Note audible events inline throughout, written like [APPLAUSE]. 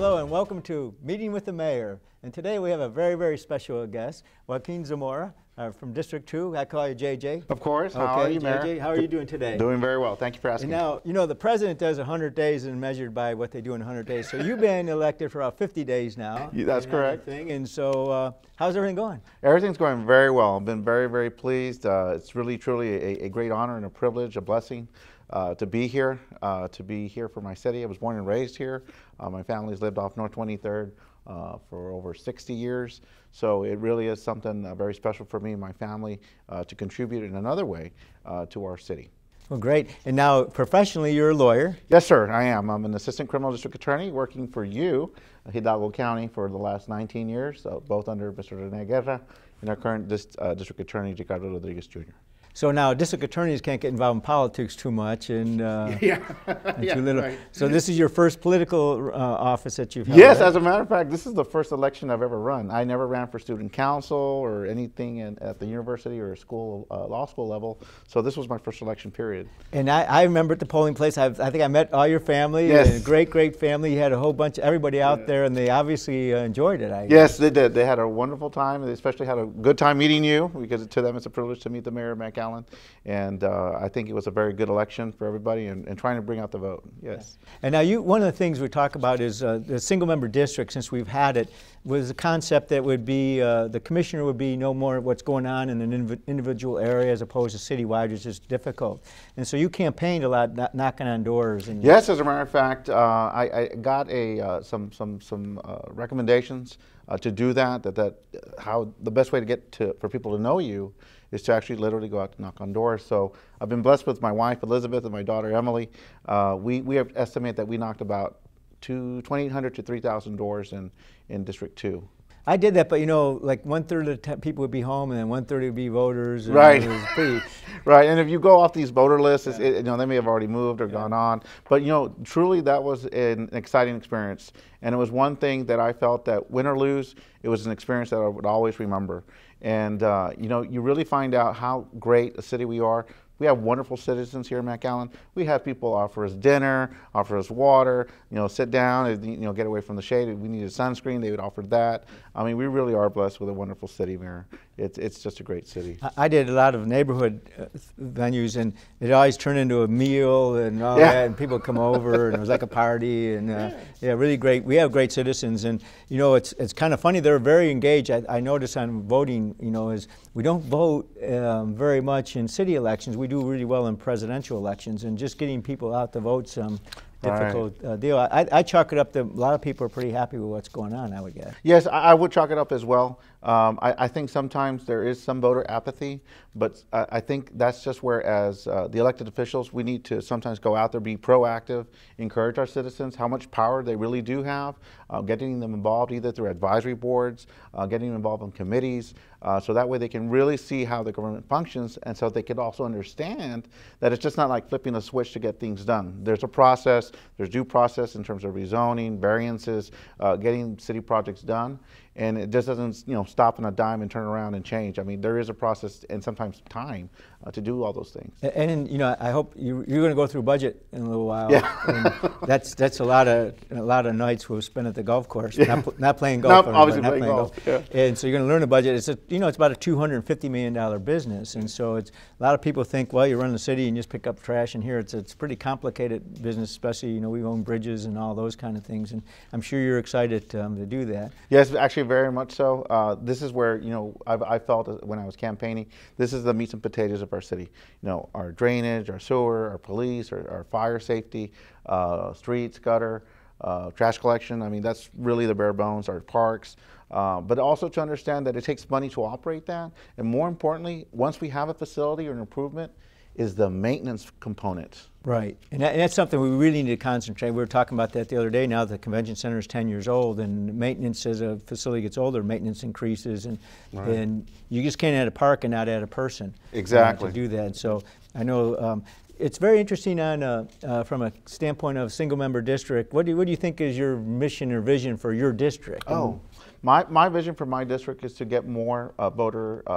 Hello and welcome to Meeting with the Mayor. And today we have a very, very special guest, Joaquin Zamora uh, from District 2. I call you JJ. Of course. How are you, Mayor? How are you doing today? Doing very well. Thank you for and asking. now, you know, the president does 100 days and measured by what they do in 100 days. So you've been elected for about 50 days now. [LAUGHS] Yeah, that's correct. everything. And so uh, how's everything going? Everything's going very well. I've been very, very pleased. Uh, it's really, truly a, a great honor and a privilege, a blessing uh, to be here, uh, to be here for my city. I was born and raised here. Uh, my family's lived off North 23rd uh, for over 60 years. So it really is something uh, very special for me and my family uh, to contribute in another way uh, to our city. Well, great. And now, professionally, you're a lawyer. Yes, sir, I am. I'm an assistant criminal district attorney working for you, Hidalgo County, for the last 19 years, uh, both under Mr. Rene Guerra and our current dis- uh, district attorney, Ricardo Rodriguez Jr. So now district attorneys can't get involved in politics too much and, uh, [LAUGHS] Yeah, and yeah, too little. right. So this is your first political uh, office that you've held. Yes, right? as a matter of fact, this is the first election I've ever run. I never ran for student council or anything in, at the university or school, uh, law school level. So this was my first election period. And I, I remember at the polling place, I've, I think I met all your family. Yes. Great, great family. You had a whole bunch of everybody out there, and they obviously uh, enjoyed it. I Yes, they did. They had a wonderful time. They especially had a good time meeting you because to them it's a privilege to meet the mayor of McAllen. And uh, I think it was a very good election for everybody and, and trying to bring out the vote. Yes. And now, you one of the things we talk about is uh, the single member district. Since we've had it, was a concept that would be uh, the commissioner would be no more what's going on in an indiv- individual area as opposed to citywide, which is difficult. And so you campaigned a lot, kno- knocking on doors. And Yes, as a matter of fact, uh, I, I got a uh, some some some uh, recommendations uh, to do that. That that uh, how the best way to get to for people to know you is to actually literally go out to knock on doors. So I've been blessed with my wife Elizabeth and my daughter Emily. Uh, we we have estimate that we knocked about two, 2,800 to 3,000 doors in in District Two. I did that, but you know, like one third of the people would be home, and then one third would be voters. And Right. Pretty, [LAUGHS] Right, and if you go off these voter lists, it's it, you know they may have already moved or gone on, but you know truly that was an exciting experience, and it was one thing that I felt that win or lose, it was an experience that I would always remember, and uh, you know you really find out how great a city we are. We have wonderful citizens here in McAllen. We have people offer us dinner, offer us water, you know, sit down and you know get away from the shade. If we needed sunscreen, they would offer that. I mean, we really are blessed with a wonderful city, Mayor. It's it's just a great city. I- I did a lot of neighborhood uh, venues, and it always turned into a meal and all Yeah. that, and people come over, and it was like a party, and uh, yeah, really great. We have great citizens, and you know, it's it's kind of funny. They're very engaged. I, I notice on voting, you know, is we don't vote um, very much in city elections. We do really well in presidential elections, and just getting people out to vote some. Right. Difficult uh, deal. I, I chalk it up to a lot of people are pretty happy with what's going on. I would guess. Yes, I, I would chalk it up as well. Um, I, I think sometimes there is some voter apathy, but I, I think that's just where, as uh, the elected officials, we need to sometimes go out there, be proactive, encourage our citizens how much power they really do have, uh, getting them involved either through advisory boards, uh, getting them involved in committees, uh, so that way they can really see how the government functions, and so they can also understand that it's just not like flipping a switch to get things done. There's a process, there's due process in terms of rezoning, variances, uh, getting city projects done, and it just doesn't you know stop on a dime and turn around and change. I mean, there is a process and sometimes time uh, to do all those things. And, and, you know, I hope you, you're going to go through budget in a little while. Yeah. That's that's a lot of a lot of nights we'll spend at the golf course, not, not playing [LAUGHS] golf. Not obviously playing golf, yeah. And so you're going to learn a budget. It's a, you know it's about a 250 million dollar business, and so it's a lot of people think, well, you run the city and you just pick up trash, and here it's it's a pretty complicated business, especially you know we own bridges and all those kind of things, and I'm sure you're excited um, to do that. Yes, actually, very much so. Uh, this is where you know I've, I felt when I was campaigning. This is the meats and potatoes of our city. You know, our drainage, our sewer, our police, our, our fire safety, uh, streets, gutter, uh, trash collection. I mean, that's really the bare bones. Our parks, uh, but also to understand that it takes money to operate that, and more importantly, once we have a facility or an improvement, is the maintenance component. Right, and, that, and that's something we really need to concentrate. We were talking about that the other day. Now the convention center is 10 years old, and maintenance as a facility gets older, maintenance increases, and and you just can't add a park and not add a person. Exactly. to do that. So I know um, it's very interesting on uh, from a standpoint of single member district. What do you, what do you think is your mission or vision for your district? Oh, my, my vision for my district is to get more uh, voter, uh,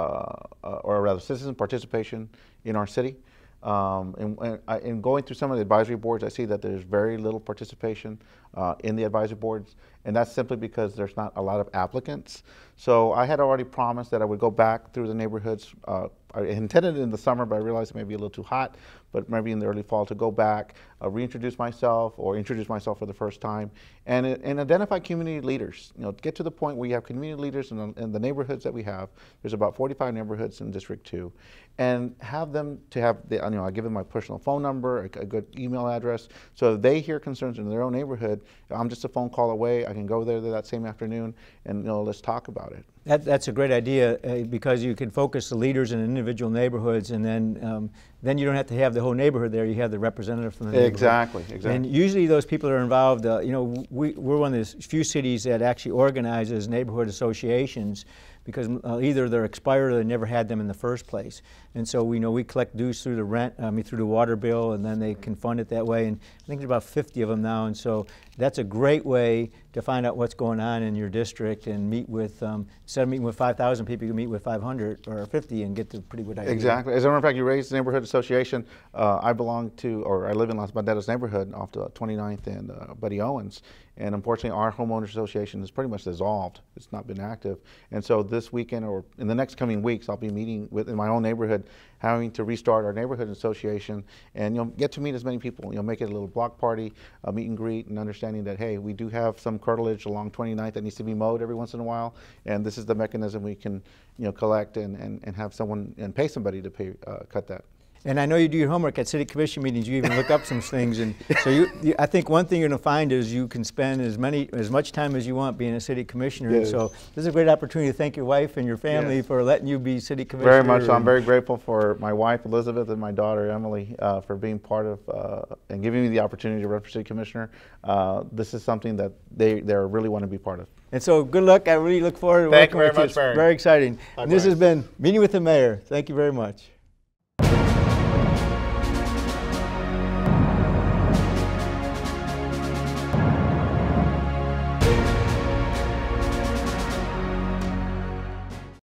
uh, or rather citizen participation in our city. Um, and, and, going through some of the advisory boards, I see that there's very little participation uh, in the advisory boards, and that's simply because there's not a lot of applicants. So I had already promised that I would go back through the neighborhoods. I intended it in the summer, but I realized it may be a little too hot. But maybe in the early fall to go back, uh, reintroduce myself, or introduce myself for the first time, and and identify community leaders. You know, get to the point where you have community leaders in the, in the neighborhoods that we have. There's about 45 neighborhoods in District Two, and have them to have the, you know I give them my personal phone number, a, a good email address, so if they hear concerns in their own neighborhood, I'm just a phone call away. I can go there that same afternoon, and you know let's talk about it. That, that's a great idea uh, because you can focus the leaders in individual neighborhoods, and then um, then you don't have to have the whole neighborhood there. You have the representative from the neighborhood. Exactly, exactly. And usually those people are involved. Uh, you know, we, we're one of the few cities that actually organizes neighborhood associations because uh, either they're expired or they never had them in the first place. And so we know we collect dues through the rent, I mean through the water bill, and then they can fund it that way. And I think there's about 50 of them now, and so that's a great way to find out what's going on in your district and meet with um, instead of meeting with 5,000 people, you can meet with 500 or 50 and get the pretty good idea. Exactly. As a matter of fact, you raised the neighborhood association. Uh, I belong to, or I live in Las Banderas neighborhood off the 29th and uh, Buddy Owens. And unfortunately, our homeowners association is pretty much dissolved. It's not been active. And so this weekend or in the next coming weeks, I'll be meeting with in my own neighborhood, having to restart our neighborhood association, and you'll get to meet as many people. You'll make it a little block party, a meet and greet, and understanding that hey, we do have some curtilage along 29th that needs to be mowed every once in a while, and this is the mechanism we can, you know, collect and, and, and have someone and pay somebody to pay uh, cut that. And I know you do your homework at city commission meetings. You even look up some things, and so you, you, I think one thing you're going to find is you can spend as many, as much time as you want being a city commissioner. Yes. And so this is a great opportunity to thank your wife and your family Yes. for letting you be city commissioner. Very much so. I'm very grateful for my wife Elizabeth and my daughter Emily uh, for being part of uh, and giving me the opportunity to run for city commissioner. Uh, this is something that they they really want to be part of. And so good luck. I really look forward to Thank you working very with much, you. It's Barry. very exciting. And this has been meeting with the mayor. Thank you very much.